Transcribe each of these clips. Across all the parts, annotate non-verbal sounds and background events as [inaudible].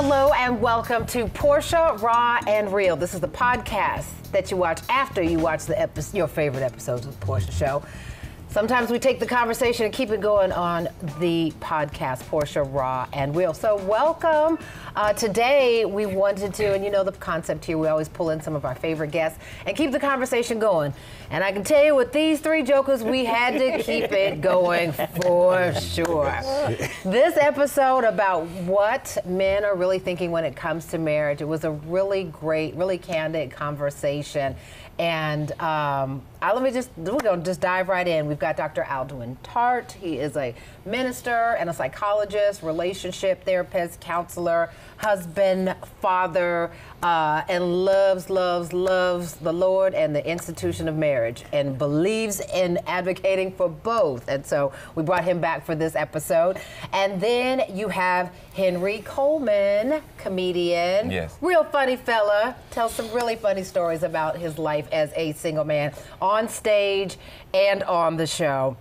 Hello and welcome to Portia Raw and Real. This is the podcast that you watch after you watch the epi- your favorite episodes of the Portia Show. Sometimes we take the conversation and keep it going on the podcast, Portia Raw and Real. So, welcome. Uh, today, we wanted to, and you know the concept here, we always pull in some of our favorite guests and keep the conversation going. And I can tell you with these three jokers, we had to keep it going for sure. This episode about what men are really thinking when it comes to marriage, it was a really great, really candid conversation. And um, I, let me just, we're going to just dive right in. We've got Dr. Alduan Tartt. He is a minister and a psychologist, relationship therapist, counselor, husband, father, uh, and loves, loves, loves the Lord and the institution of marriage and believes in advocating for both. And so we brought him back for this episode. And then you have Henry Coleman, comedian. Yes. Real funny fella. Tells some really funny stories about his life as a single man on stage and on the show.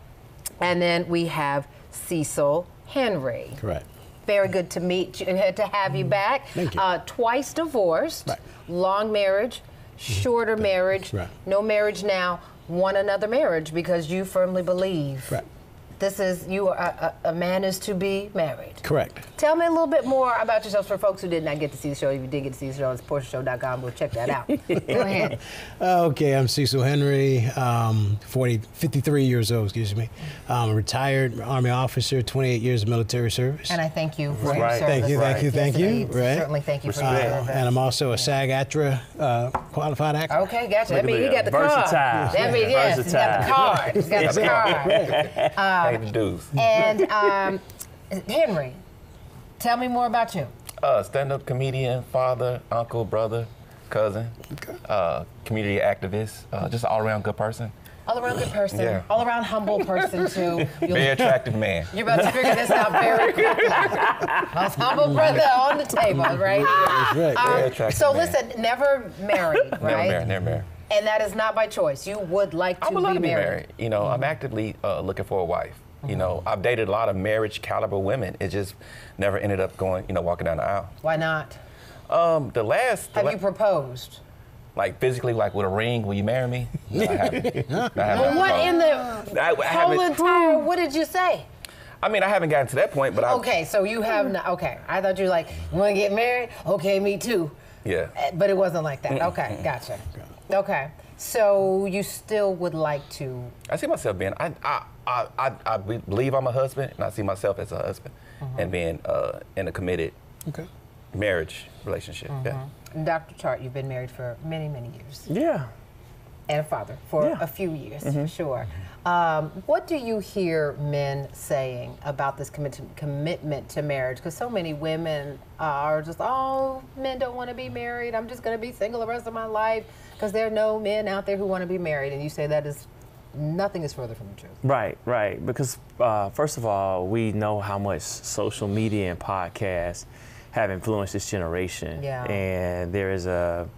And then we have Cecil Henry. Correct. Very good to meet you and [laughs] to have you back. Thank you. Uh, twice divorced, Right. long marriage, shorter marriage, Right. no marriage now, one another marriage because you firmly believe Right. This is you are a, a, a man is to be married. Correct. Tell me a little bit more about yourselves for folks who did not get to see the show. If you did get to see the show, it's PortiaShow.com. Go check that out. [laughs] Go ahead. Uh, okay, I'm Cecil Henry, um, 40, 53 years old, excuse me. I'm a retired Army officer, 28 years of military service. And I thank you for your service. Thank you, thank you, Yes, thank you. indeed. Right. Certainly thank you for your Uh, and I'm also a SAG-AFTRA uh, qualified actor. Okay, gotcha. That Look at means you got that. the card. Versatile. That means yes, you got the card. You got the [laughs] card. Pay the dues. And um, Henry, tell me more about you. Uh, stand-up comedian, father, uncle, brother, cousin, uh, community activist, uh, just all around good person. All around good person. Yeah. All around humble person too. You'll- [laughs] Very attractive man. You're about to figure this out very quickly. Most humble brother on the table, right? That's right. Um, Very attractive so man. listen, never married, right? Never married, never married. And that is not by choice. You would like to I would be love to be married. married. You know, I'm actively uh, looking for a wife. You know, I've dated a lot of marriage caliber women. It just never ended up going, you know, walking down the aisle. Why not? Um, the last, the Have la- you proposed? like physically, like with a ring, will you marry me? No, I haven't. [laughs] I haven't. Well, what in the I, I whole haven't. entire? What did you say? I mean, I haven't gotten to that point, but I. Okay, so you have not. Okay, I thought you were like, you want to get married? Okay, me too. Yeah. Uh, But it wasn't like that. Okay, gotcha. Okay, so you still would like to. I see myself being. I I, I, I, I believe I'm a husband, and I see myself as a husband, and being uh, in a committed Okay. marriage relationship. Yeah. Dr. Tartt, you've been married for many, many years, Yeah. and a father for Yeah. a few years, for sure. Um, what do you hear men saying about this commit- commitment to marriage? Because so many women are just, oh, men don't want to be married. I'm just going to be single the rest of my life because there are no men out there who want to be married. And you say that is nothing is further from the truth. Right, right. Because uh, first of all, we know how much social media and podcasts have influenced this generation. Yeah. And there is a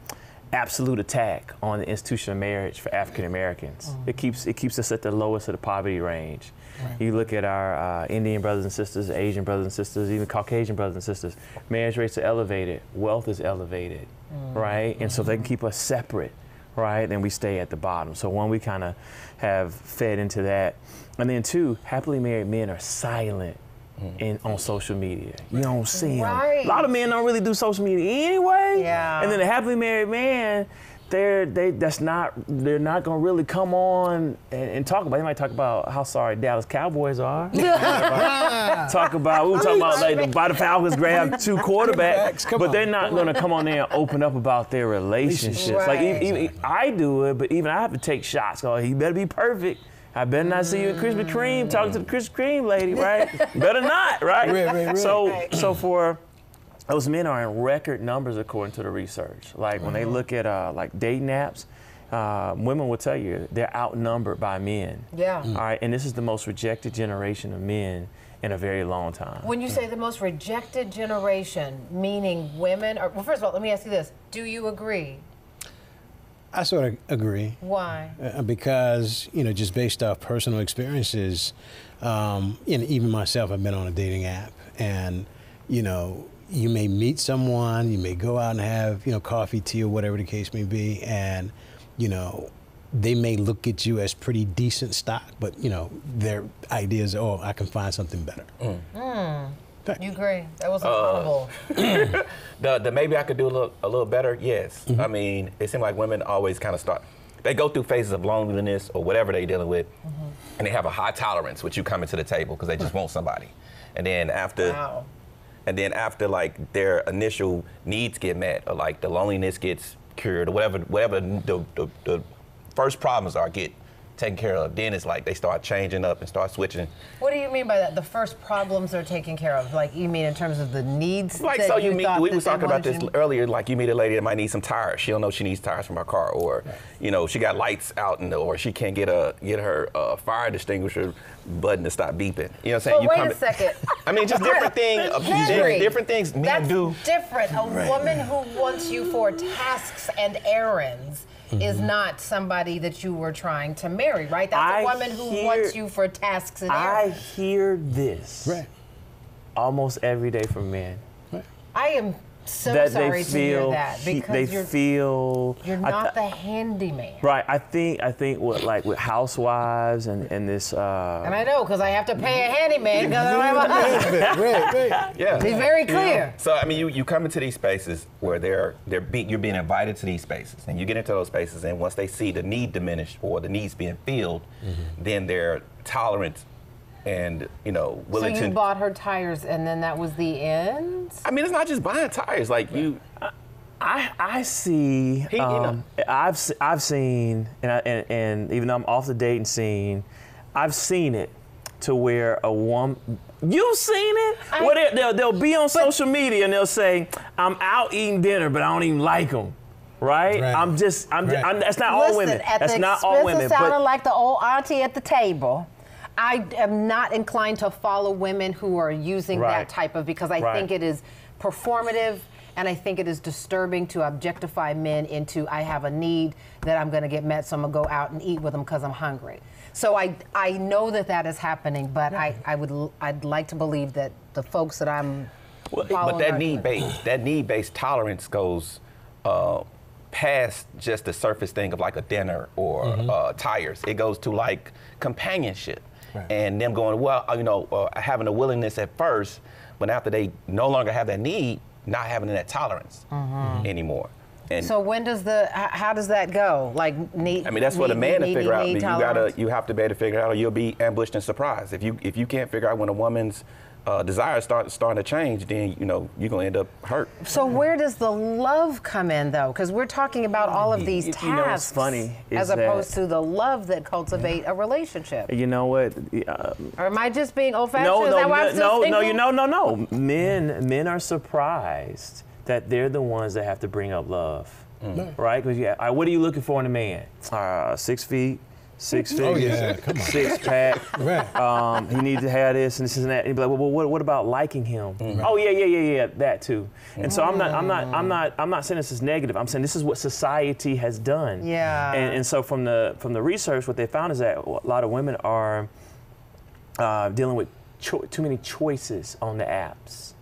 absolute attack on the institution of marriage for African Americans. It keeps it keeps us at the lowest of the poverty range. You look at our uh, Indian brothers and sisters, Asian brothers and sisters, even Caucasian brothers and sisters. Marriage rates are elevated, wealth is elevated, right? And so they can keep us separate, right? Then we stay at the bottom. So one, we kind of have fed into that, and then two, happily married men are silent. Mm. In, on social media, you don't see them. Right. A lot of men don't really do social media anyway. Yeah. And then a happily married man, they're they that's not they're not gonna really come on and, and talk about. They might talk about how sorry Dallas Cowboys are. [laughs] [laughs] talk about we were talking about like the, why the Falcons grabbed two quarterbacks, but on. they're not gonna come on there and open up about their relationships. Like even, even I do it, but even I have to take shots. Oh, he better be perfect. I better not see you at Krispy Kreme talking to the mm. Krispy Kreme lady, right? better not, right? Right, right, right. So so for those men are in record numbers according to the research. Like when they look at uh, like dating apps, uh, women will tell you they're outnumbered by men. Yeah. All right, and this is the most rejected generation of men in a very long time. When you say the most rejected generation, meaning women, or well, first of all, let me ask you this: Do you agree? I sort of agree. Why? Uh, because you know just based off personal experiences um, and even myself i've been on a dating app and you know you may meet someone, you may go out and have, you know, coffee, tea, or whatever the case may be, and, you know, they may look at you as pretty decent stock, but, you know, their idea is, oh, I can find something better. Mm. Hmm. You agree? That was Uh, horrible. [laughs] The, the maybe I could do a little, a little better, yes. Mm-hmm. I mean, it seems like women always kind of start, they go through phases of loneliness or whatever they're dealing with, mm-hmm. and they have a high tolerance with you coming to the table because they just want somebody. And then after, wow. And then after like their initial needs get met or like the loneliness gets cured or whatever, whatever the, the, the first problems are get taken care of, then it's like they start changing up and start switching. What do you mean by that? The first problems are taken care of. Like you mean in terms of the needs? Like that so, you meet. We that was talking about this you- earlier. Like you meet a lady that might need some tires. She don't know she needs tires from her car, or you know she got lights out, and or she can't get a get her uh, fire extinguisher button to stop beeping. You know what I'm saying? But you wait come a second. [laughs] I mean, just different things. [laughs] Henry, different things men That's do. different. A woman who wants you for tasks and errands Mm-hmm. is not somebody that you were trying to marry, right? That's a I woman who wants you for tasks and I errands. hear this Right. almost every day from men. I am so that sorry they to hear feel that he- because they you're feel you're not th- the handyman. right. I think I think what like with housewives and and this uh, And I know because I have to pay a handyman because I don't have a husband. right, [laughs] right. Yeah. Be very clear. So I mean, you, you come into these spaces where they're they're be, you're being invited to these spaces, and you get into those spaces, and once they see the need diminished or the needs being filled, then they're tolerant and you know So you to. bought her tires and then that was the end? I mean, it's not just buying tires. Like you, I I see. He- you know- um, I've I've seen, and, I, and and even though I'm off the dating scene, I've seen it to where a woman. You've seen it? I- where they, they'll, they'll be on social media and they'll say, "I'm out eating dinner, but I don't even like them." Right? Right. I'm just. I'm. Just, Right. I'm that's not all Listen, women. at That's the not expense all women. of sounding But like the old auntie at the table, I am not inclined to follow women who are using Right. that type of because I Right. think it is performative and I think it is disturbing to objectify men into I have a need that I'm going to get met, so I'm going to go out and eat with them because I'm hungry. So I I know that that is happening, but I, I would l- I'd like to believe that the folks that I'm but that need doing- based that need based tolerance goes uh, past just the surface thing of like a dinner or uh, tires. It goes to like companionship Right. and them going well, uh, you know, uh, having a willingness at first, but after they no longer have that need, not having that tolerance anymore. And So when does the how does that go? Like need I mean, that's for the need- man to need- figure out. need You tolerance? gotta, you have to be able to figure out, or you'll be ambushed and surprised. If you if you can't figure out when a woman's uh, desires start starting to change, then you know you're gonna end up hurt. So where does the love come in, though? Because we're talking about all of these You- tasks, you know what's funny as is that- opposed to the love that cultivate a relationship. you know what? Uh, Or am I just being old-fashioned? no, Is no, that why I'm no, no, no, you know, no, no. Men, men are surprised that they're the ones that have to bring up love, right? Because yeah, all right, what are you looking for in a man? Uh, six feet, six Oh, figures, yeah, come on. six pack. Right. Um, he needs to have this and this and that. He'd be like, well, what, what about liking him? Oh yeah, yeah, yeah, yeah, that too. And so I'm not, I'm not, I'm not, I'm not saying this is negative. I'm saying this is what society has done. Yeah. And, and so from the from the research, what they found is that a lot of women are uh, dealing with cho- too many choices on the apps,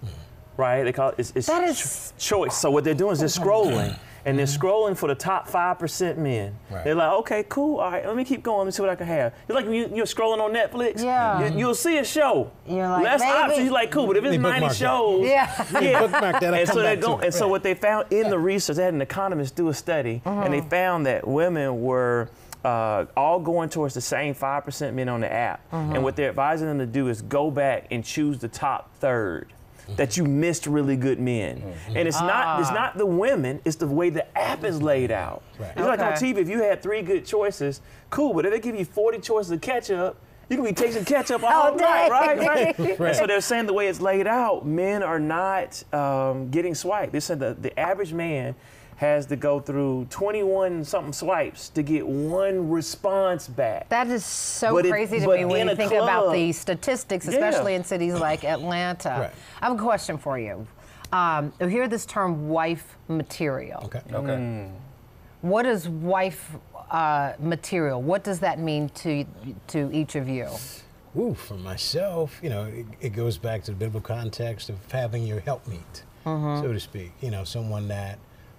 right? They call it it's, it's That is- cho- choice. So what they're doing is they're scrolling. And they're mm-hmm. scrolling for the top five percent men. Right. They're like, okay, cool. All right, let me keep going. Let me see what I can have. It's like when you, you're scrolling on Netflix. Yeah. You, mm-hmm. will see a show. You're like, less maybe. options. You're like, cool. But if it's 90 bookmark that. shows, Yeah. yeah. that, and so they go. And so what they found in the research, they had an economist do a study, and they mm-hmm. found that women were. Uh, all going towards the same 5% men on the app. And what they're advising them to do is go back and choose the top third that you missed really good men. And it's not it's not the women, it's the way the app is laid out. Right. It's like on TV, if you had three good choices, cool, but if they give you 40 choices of ketchup, you can be tasting ketchup all, All night, day. right? [laughs] right? And so they're saying the way it's laid out, men are not um, getting swiped. They said that the average man has to go through 21 something swipes to get one response back. That is so But it- crazy to me when you a think about the statistics, Yeah. especially in cities like Atlanta. Right. I have a question for you. Um, you hear this term wife material. Okay. Okay. What is wife uh, material? What does that mean to to each of you? Ooh, for myself, you know, it, it goes back to the biblical context of having your helpmeet. so to speak. You know, someone that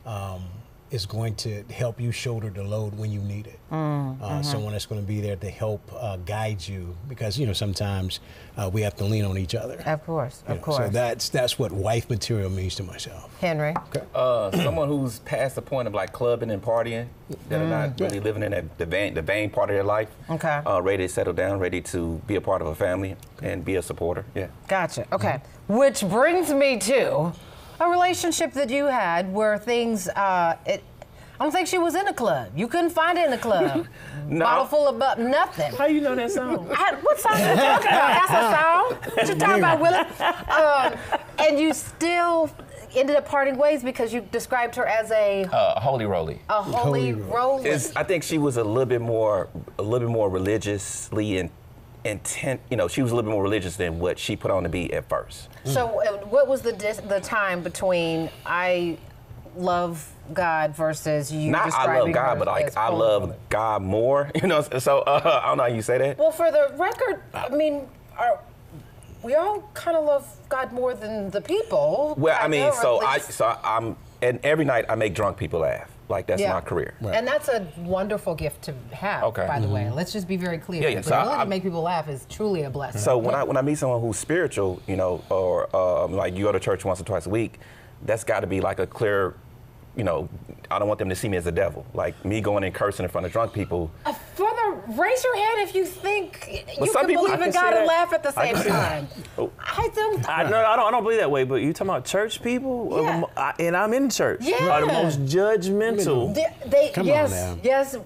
um, is going to help you shoulder the load when you need it. Uh, someone that's going to be there to help uh, guide you because you know sometimes uh, we have to lean on each other. Of course, You of know, course. So that's that's what wife material means to myself. Henry. Uh, someone who's past the point of like clubbing and partying, that are not really living in that the vain, the vain part of their life. Okay. Uh, ready to settle down, ready to be a part of a family and be a supporter. Yeah. Gotcha. Okay. Which brings me to a relationship that you had where things. Uh, it, I don't think she was in a club. You couldn't find it in a club. [laughs] No. Bottle full of bu- nothing. How you know that song? I, what song are you talking about? That's a song. What you talking about, Willie? Um, and you still ended up parting ways because you described her as a Uh, holy roly. a holy Holy roller. Is I think she was a little bit more, a little bit more religiously in, intent. You know, she was a little bit more religious than what she put on to be at first. So, uh, what was the dis- the time between I love God versus you Not I love God, but like I love? God more. [laughs] You know, so uh, I don't know how you say that. Well, for the record, I mean, are, we all kind of love God more than the people. Well, I mean, so I, so I'm, and every night I make drunk people laugh. Like that's Yeah. my career. And that's a wonderful gift to have, Okay. by the way. Let's just be very clear. Yeah, yeah, so I- ability I- to make people laugh is truly a blessing. So when I when I meet someone who's spiritual, you know, or um, like you go to church once or twice a week, that's got to be like a clear, you know, I don't want them to see me as a devil. Like me going and cursing in front of drunk people. Uh, Further, raise your hand if you think you some can people- believe in can God and laugh at the same can see that. time. Oh. I don't. I, no, I don't. I don't believe that way. But you talking about church people, Yeah. mo- I- and I'm in church. Yeah. Are the most judgmental. They, they Come on yes, now. yes,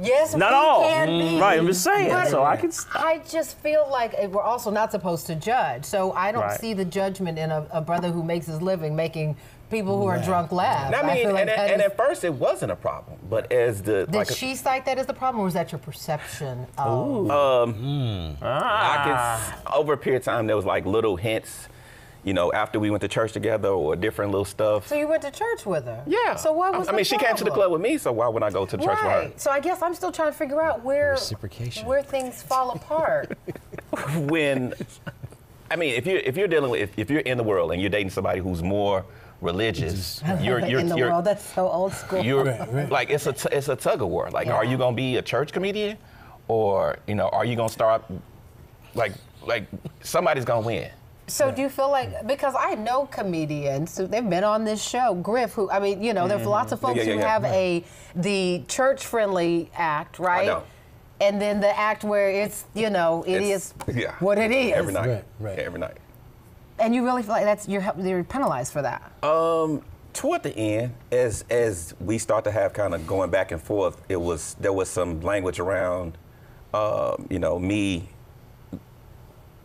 yes. Not we all. Can Mm. be. Right, I'm just saying, But so I can- I just feel like eh, we're also not supposed to judge. So I don't Right. see the judgment in a, a brother who makes his living making people who are Right. drunk laugh. And I mean, feel like and, that and is- at first it wasn't a problem, but as the did like, she cite that as the problem, or was that your perception? Of, um, I could, ah. over a period of time there was like little hints, you know, after we went to church together or different little stuff. so you went to church with her? Yeah. So what was? I the mean, she came to the club with me, so why would I go to the church with her? Right. So I guess I'm still trying to figure out where Reciprocation. where things fall apart. [laughs] when I mean, if you're if you're dealing with if, if you're in the world and you're dating somebody who's more religious, you're you're in the you're, world, that's so old school. you're Right, right. like it's a t- it's a tug of war. Like, are you gonna be a church comedian, or you know, are you gonna start like like somebody's gonna win? So do you feel like because I know comedians who they've been on this show, Griff, who I mean, you know, there's lots of mm-hmm. folks Yeah, yeah, who yeah. have a the church friendly act, right? know. And then the act where it's, you know, it is It's- yeah. what it is. Every night, Right, right. Yeah, every night. And you really feel like that's you're you're penalized for that. Um, toward the end, as as we start to have kind of going back and forth, it was there was some language around, um, you know, me,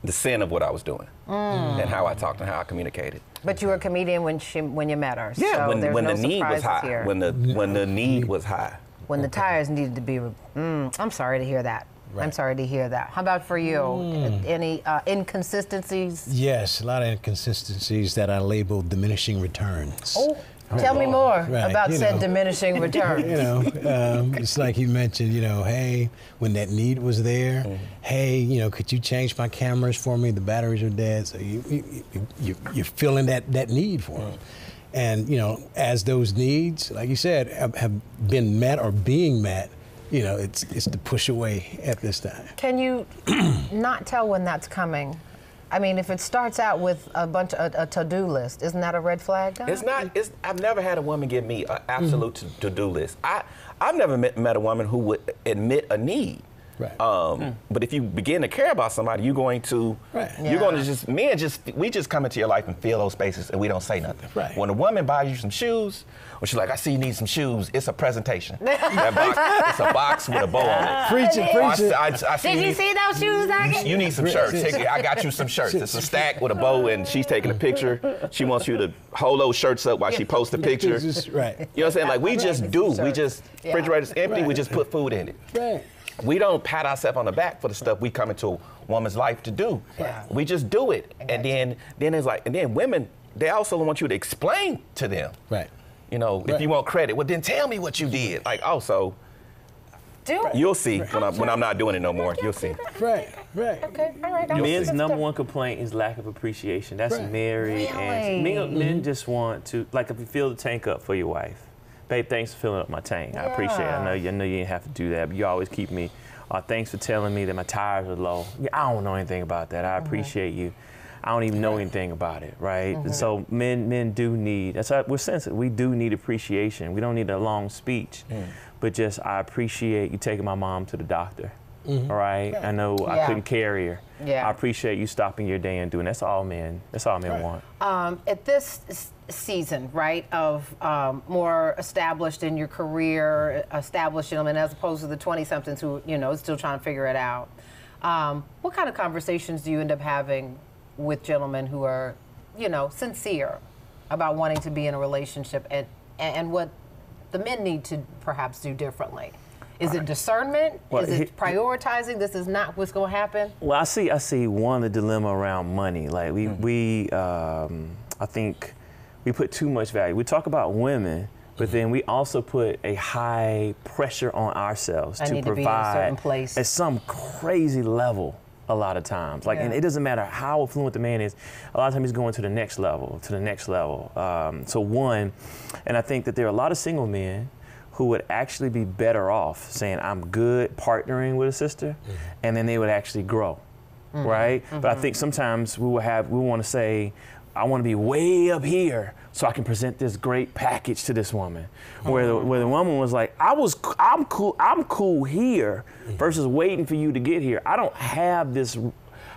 the sin of what I was doing, and how I talked and how I communicated. But you were a comedian when she when you met her. Yeah, so when, there's when no the need was surprises high, here. when the when the need was high. when the tires needed to be. re- Mm, I'm sorry to hear that. I'm sorry to hear that. How about for you? Any uh, inconsistencies? Yes, a lot of inconsistencies that I labeled diminishing returns. Oh, tell me more Right, about you said know. diminishing [laughs] returns. You know, um, it's like you mentioned, you know, hey, when that need was there, hey, you know, could you change my cameras for me? The batteries are dead. So you, you, you, you, you're feeling that, that need for them. And, you know, as those needs, like you said, have, have been met or being met, you know, it's, it's to push away at this time. Can you [clears throat] not tell when that's coming? I mean, if it starts out with a bunch of a, to-do list, isn't that a red flag? Don? It's not. It's. I've never had a woman give me an absolute Mm-hmm. to- to-do list. I. I've never met, met a woman who would admit a need. Right. Um, But if you begin to care about somebody, you're going to. Right. You're going to Yeah. just. Men just. We just come into your life and fill those spaces, and we don't say nothing. Right. When a woman buys you some shoes, when she's like, "I see you need some shoes," it's a presentation. [laughs] that box, it's a box with a bow on it. Preaching, Or I, preaching. I, I see Did you need- see those shoes I you, got? you need some shirts. Take. I got you some shirts. It's a stack with a bow, and she's taking a picture. She wants you to hold those shirts up while she posts the picture. Right. You know what I'm saying? Like we just do. We Shirts. just Yeah. refrigerator's empty. We just put food in it. Right. We don't pat ourselves on the back for the stuff we come into a woman's life to do. Yeah. We just do it, and then then it's like, and then women they also want you to explain to them. Right. You know, if you want credit, well then tell me what you did. Like also, do it. You'll see when I'm when I'm not doing it no more. You'll see. Right, right. Okay, all right. I'll You'll do Men's number one complaint is lack of appreciation. That's Right. married and Really? men, men just want to like if you fill the tank up for your wife. Babe, thanks for filling up my tank. I appreciate it. I know you I know you didn't have to do that, but you always keep me. Uh, thanks for telling me that my tires are low. Yeah, I don't know anything about that. I appreciate you. I don't even know anything about it, right? And so men men do need. That's we're sensitive. We do need appreciation. We don't need a long speech, but just I appreciate you taking my mom to the doctor. All right. I know I couldn't carry her. Yeah. I appreciate you stopping your day and doing. That's all men. That's all men Right. want. um, at this s- season, right, of um, more established in your career, established gentlemen, as opposed to the 20 somethings who, you know, is still trying to figure it out. Um, what kind of conversations do you end up having with gentlemen who are, you know, sincere about wanting to be in a relationship and, and what the men need to perhaps do differently? Is it discernment? Well, is he- it prioritizing? This is not what's going to happen. Well, I see. I see one the dilemma around money. Like we Mm-hmm. we um, I think we put too much value. We talk about women, but then we also put a high pressure on ourselves I to need to be in a certain provide place. at some crazy level. A lot of times, like, and it doesn't matter how affluent the man is. A lot of times he's going to the next level, to the next level. Um, so one, and I think that there are a lot of single men who would actually be better off saying, "I'm good partnering with a sister," mm-hmm. and then they would actually grow mm-hmm. right? But I mm-hmm. think sometimes we will have we want to say, I want to be way up here so I can present this great package to this woman. Where the, where the woman was like, I was c- I'm cool I'm cool here versus waiting for you to get here. I don't have this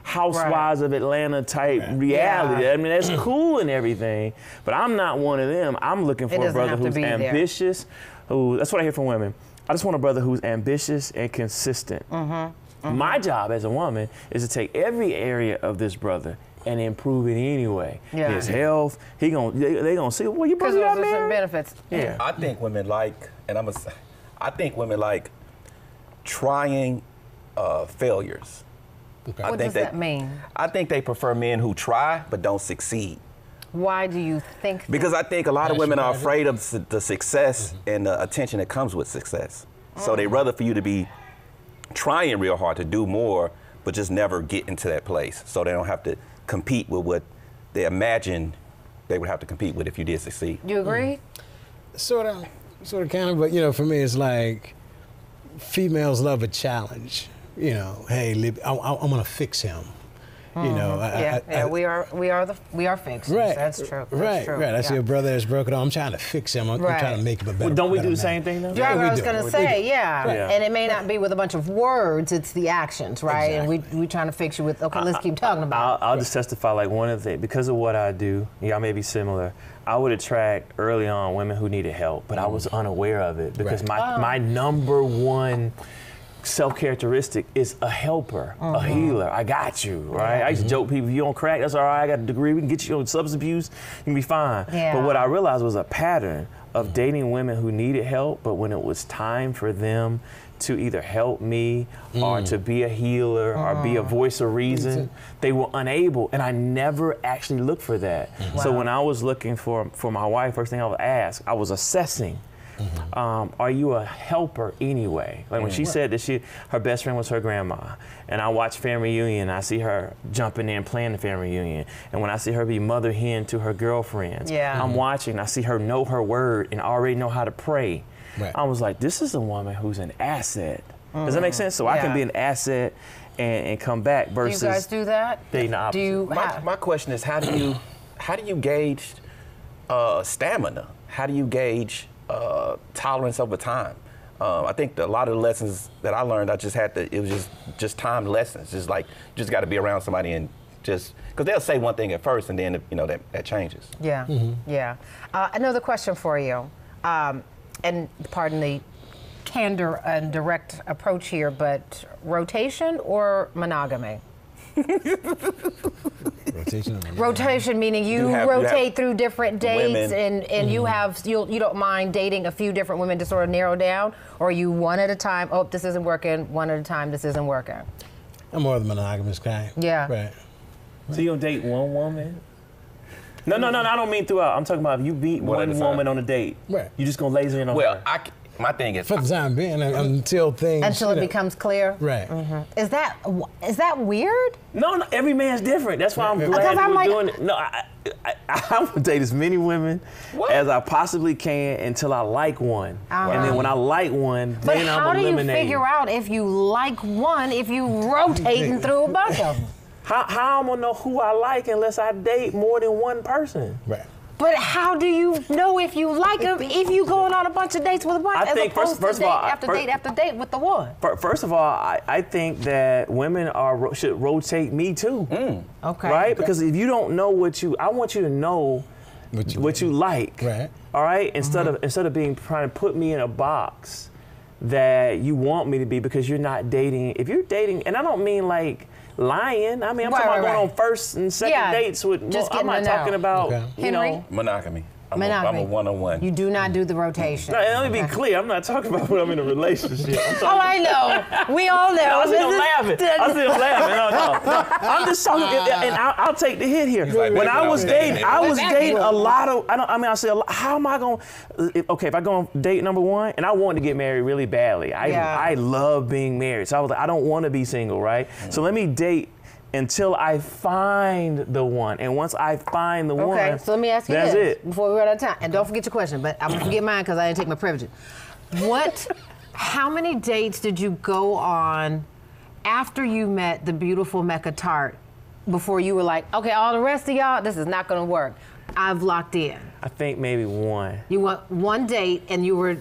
housewives of Atlanta type reality. Yeah. I mean, that's [clears throat] cool and everything, but I'm not one of them. I'm looking for a brother who's be there. ambitious, who that's what I hear from women. I just want a brother who's ambitious and consistent. Mm-hmm. My job as a woman is to take every area of this brother and improve it anyway. Yeah. His health, he gon' they, they gonna see. Well, you Because brother got those some married. benefits. Yeah. I think women like, and I'm a, I think women like trying uh, failures. Okay. I What think does they- that mean? I think they prefer men who try but don't succeed. Why do you think that? Because I think a lot of women are afraid of the success and the attention that comes with success. So they mm. rather for you to be trying real hard to do more, but just never get into that place. So they don't have to compete with what they imagine they would have to compete with if you did succeed. you mm. agree? Sort of, sort of, kind of. But you know, for me, it's like females love a challenge. You know, hey, Lib, I, I, I'm gonna fix him. You mm-hmm. know, I- yeah, I- yeah. I- we are we are the we are fixers. Right. That's true. That's right. true. Right. I see a brother that's broken. I'm trying to fix him. I'm, I'm trying to make him a better. Well, don't we do better the same thing though? Yeah, Yeah, I was gonna say, do. yeah. Yeah. and it may not be with a bunch of words; it's the actions, right? And we we trying to fix you with. Okay, let's keep talking about. I'll, I'll just testify like one of the things because of what I do. Y'all may be similar. I would attract early on women who needed help, but I mm. was unaware of it because Right. my oh. my number one self characteristic is a helper, a mm-hmm. healer. I got you, right? I used to mm-hmm. joke people, if you don't crack, that's all right. I got a degree. We can get you on substance abuse. You can be fine. Yeah. But what I realized was a pattern of mm-hmm. dating women who needed help, but when it was time for them to either help me or to mm. be a healer or be a mm. voice of reason, they were unable. And I never actually looked for that. So Wow. when I was looking for, for my wife, first thing I would ask, I was assessing. Um, are you a helper anyway? Like when she said that she her best friend was her grandma, and I watch family reunion, I see her jumping in playing the family reunion, and when I see her be mother hen to her girlfriends, Yeah. I'm watching. I see her know her word and already know how to pray. Right. I was like, this is a woman who's an asset. Does that make sense? So I can be an asset and, and come back versus. do you guys do that? dating the Do you? My, ha- my question is, how do you, how do you gauge uh, stamina? How do you gauge uh, tolerance over time? Um, I think that a lot of the lessons that I learned, I just had to. It was just just time lessons. Just like just got to be around somebody and just because they'll say one thing at first and then you know that that changes. Yeah, yeah. Uh, another question for you, um, and pardon the candor and direct approach here, but rotation or monogamy? [laughs] Rotation. [laughs] Rotation meaning you, You have- rotate have through different dates, women. and, and you mm-hmm. have you you don't mind dating a few different women to sort of narrow down, or you one at a time. Oh, this isn't working. One at a time. This isn't working. I'm more of the monogamous kind. Yeah. Right. So you don't date one woman? No, no, no, no, I don't mean throughout. I'm talking about if you beat One one woman on a date. Right. You just gonna laser in on Well, her. I c My thing is, for the time being uh, until things Until it know, becomes clear. right. Is that is that weird? No, no, every man's different. That's why I'm glad Because I'm we're like- doing it. No, I, I, I, [laughs] am gonna date as many women What? as I possibly can until I like one, and then when I like one, But then how I'm eliminating. But how do you figure out if you like one if you rotating through a bunch of them? How, how I'm gonna know who I like unless I date more than one person? Right. But how do you know if you like them if you going on a bunch of dates with a bunch I as think first- opposed first to of date all, I- after fir- date after date with the one? First of all, I, I think that women are should rotate me too, Okay. right? Because if you don't know what you, I want you to know What you- what you like. Right. All right. Instead Mm-hmm. of instead of being trying to put me in a box that you want me to be because you're not dating. If you're dating, and I don't mean like lying. I mean I'm Right, talking right, about going right. on first and second Yeah, dates with. just I'm not getting to talking about Okay. you Henry? know. monogamy. I'm, Monogamy. A, I'm a one-on-one. You do not do the rotation. No, let me be clear. I'm not talking about when I'm in a relationship. I'm oh, talking Oh, I know. We all know. I see him This is- laughing. I see him laughing. No, no, [laughs] no. I'm just talking, uh. and I'll, I'll take the hit here. like, when I was dating, dating. I was dating a lot of. I don't. I mean, I say, a lot, how am I going? to Okay, if I go on date number one, and I wanted to get married really badly. I Yeah. I love being married, so I was like, I don't want to be single, right? So let me date. Until I find the one, and once I find the one, Okay, so let me ask you that's this it. before we run out of time. And don't forget your question, but I'm gonna forget mine because I didn't take my privilege. What? [laughs] how many dates did you go on after you met the beautiful Mecca Tartt before you were like, okay, all the rest of y'all, this is not gonna work. I've locked in. I think maybe one. You went one date, and you were.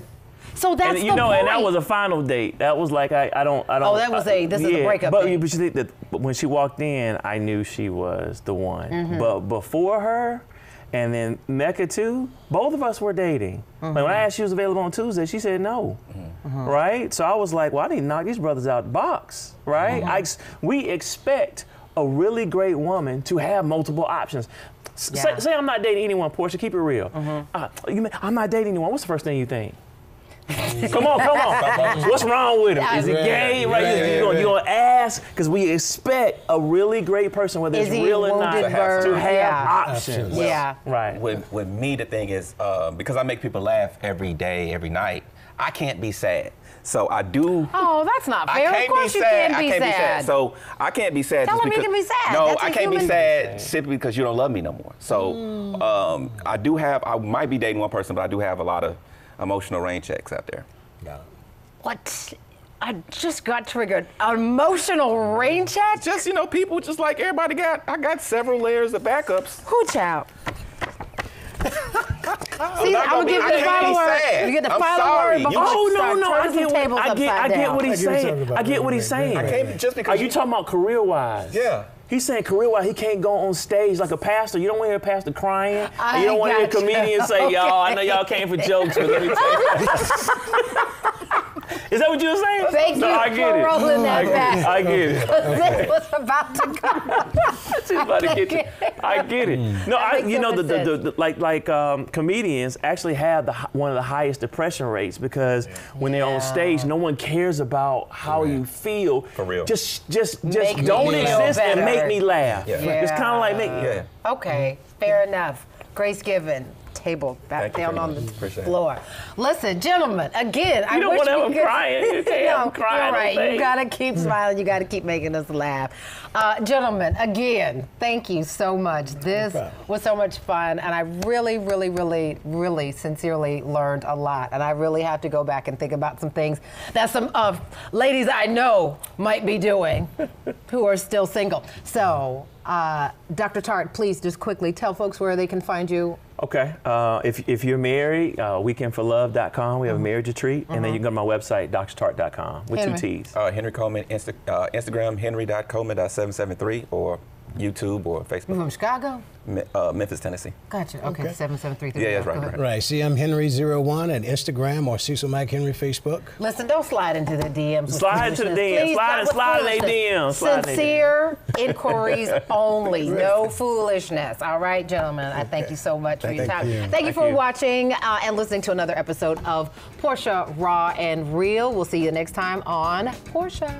So that's and you the know, point. and that was a final date. That was like I, I don't, I don't. Oh, that was a- this is the breakup But, but that but when she walked in, I knew she was the one. Mm-hmm. But before her, and then Mecca too, both of us were dating. Like when I Mm-hmm. asked she was available on Tuesday, she said no. Mm-hmm. Right. So I was like, well, I need to knock these brothers out the box. Right. Mm-hmm. I ex- we expect a really great woman to have multiple options. Yeah. Mm-hmm. Say, say I'm not dating anyone, Portia. Keep it real. Uh, you, mean- I'm not dating anyone. What's the first thing you think? [laughs] come on, come on. What's wrong with him? Is he gay? Right? right, you, right, you, gonna, you right. gonna ask? Because we expect a really great person, whether Is it's he real or not, wounded to bird? have Yeah. options. Yeah. Right. with, with me, the thing is, um, because I make people laugh every day, every night, I can't be sad. So I do. Oh, that's not I fair. can't of course be you sad. can be I can't sad. be sad. So I can't be sad. Tell just him he because, can be sad. No, That's I a can't be human- sad simply because you don't love me no more. So um, I do have. I might be dating one person, but I do have a lot of emotional rain checks out there. What? I just got triggered. Emotional rain check? Just you know, people just like everybody got. I got several layers of backups. Hooch out. See, I'm not gonna gonna give you the can't final word. sad. You get the I'm final sorry. word before you Oh no, no! I get, what, I get, I get what he's I get what you're saying. I get what he's saying. I can't just because Are you talking about career wise? Yeah. He's saying career wise, he can't go on stage like a pastor. You don't want to hear a pastor crying. You don't want to hear comedians say, y'all, I know y'all came for jokes, but let me tell you. [laughs] Is that what you were saying? Thank no, you I get for it. rolling that I get back. it. I get it. [laughs] this was about to go. [laughs] She's about to get you. I get it. No, I, you know, the, the, the, the like like um, comedians actually have the one of the highest depression rates because when they're on stage, no one cares about how you feel. For real. Just just just Make don't feel exist and make me laugh. Yeah. It's kind of like make. Yeah. Okay, fair enough. Grace given. Table back Thank down very on the much. Appreciate it. floor. Listen, gentlemen, again, I You don't wish wanna we have them crying. You [laughs] can't have them crying You're on right. You gotta keep smiling. You gotta keep making us laugh. Uh, gentlemen, again, thank you so much. This problem. was so much fun, and I really, really, really, really sincerely learned a lot. And I really have to go back and think about some things that some of ladies I know might be doing [laughs] who are still single. So, uh, Dr. Tartt, please just quickly tell folks where they can find you. Okay. Uh, if, if you're married, uh, weekendforlove.com. We have a marriage retreat. And then you can go to my website, drtartt.com, with Henry. two T's. Uh, Henry Coleman, Insta, uh, Instagram, henry.coleman.773, or YouTube or You Facebook, from Chicago? Me- uh, Memphis, Tennessee. Gotcha. Okay, Okay. seven seven three three. Yeah, that's right, ahead. right. Right. See, I'm Henry01 at Instagram or Cecil Mike Henry Facebook. Listen, don't slide into the DMs. Slide into the foolishness. DMs. Please, Slide not in- with slide in they. DMs. Slide in they Sincere inquiries [laughs] only. No foolishness. All right, gentlemen. I thank you so much for your Thank time. you. Thank you for you. watching uh, and listening to another episode of Portia Raw and Real. We'll see you next time on Portia.